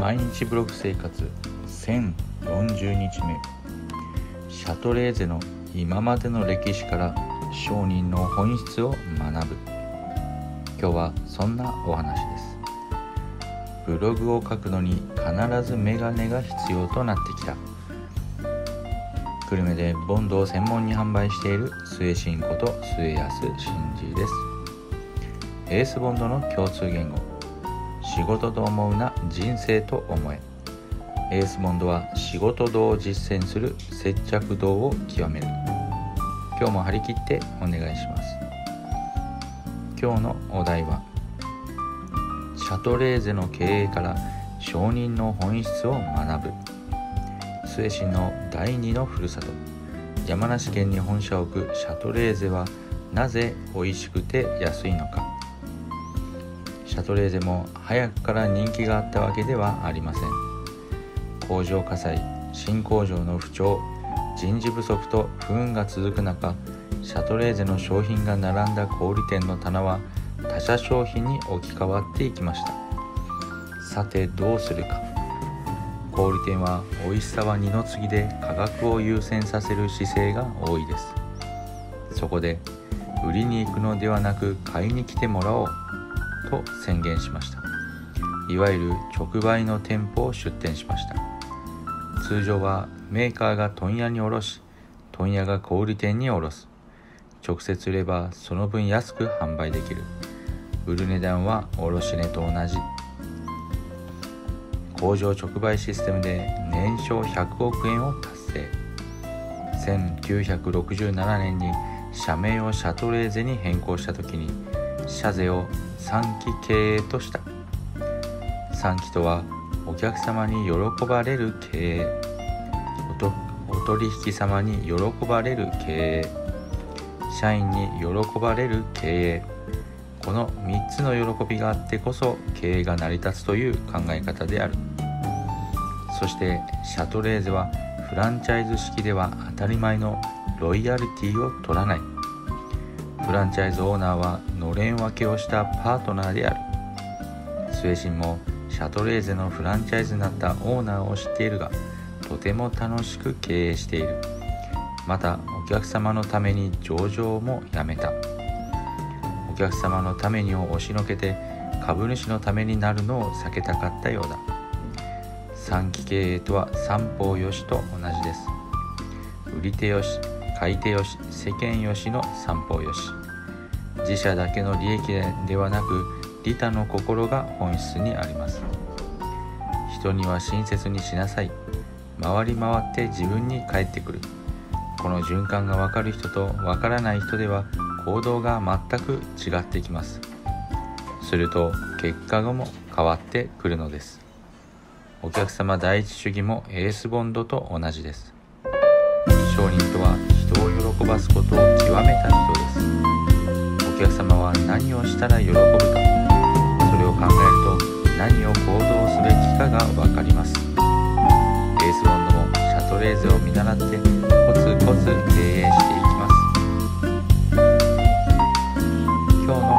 毎日ブログ生活。1040日目。シャトレーゼの今までの歴史から商人の本質を学ぶ。今日はそんなお話です。ブログを書くのに必ずメガネが必要となってきた。久留米でボンドを専門に販売している末新こと末安真二です。エースボンドの共通言語。仕事と思うな人生と思え。エースボンドは仕事道を実践する接着道を極める。今日も張り切ってお願いします。今日のお題はシャトレーゼの経営から承認の本質を学ぶ。末市の第二のふるさと。山梨県に本社を置くシャトレーゼはなぜ美味しくて安いのか。シャトレーゼも早くから人気があったわけではありません。工場火災新工場の不調人事不足と不運が続く中シャトレーゼの商品が並んだ小売店の棚は他社商品に置き換わっていきました。さてどうするか。小売店は美味しさは二の次で価格を優先させる姿勢が多いです。そこで売りに行くのではなく買いに来てもらおう。と宣言しました。いわゆる直売の店舗を出店しました。通常はメーカーが問屋に卸し問屋が小売店に卸す。直接売ればその分安く販売できる。売る値段は卸値と同じ。工場直売システムで年商100億円を達成。1967年に社名をシャトレーゼに変更した時に社税を3期経営とした。3期とはお客様に喜ばれる経営。お取引様に喜ばれる経営。社員に喜ばれる経営。この3つの喜びがあってこそ経営が成り立つという考え方である。そしてシャトレーゼはフランチャイズ式では当たり前のロイヤリティを取らない。フランチャイズオーナーはのれん分けをしたパートナーである。末進もシャトレーゼのフランチャイズになったオーナーを知っているがとても楽しく経営している。またお客様のために上場もやめた。お客様のためにを押しのけて株主のためになるのを避けたかったようだ。短期経営とは三方よしと同じです。売り手よし買い手よし世間よしの三方よし。自社だけの利益ではなく利他の心が本質にあります。人には親切にしなさい。回り回って自分に返ってくる。この循環が分かる人と分からない人では行動が全く違ってきます。すると結果後も変わってくるのです。お客様第一主義もエースボンドと同じです。ばすことを極めた人です。お客様は何をしたら喜ぶか。それを考えると何を行動すべきかが分かります。エースボンドもシャトレーゼを見習ってコツコツ経営していきます。今日の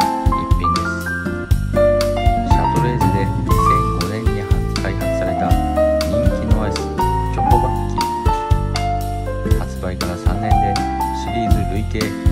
計1億本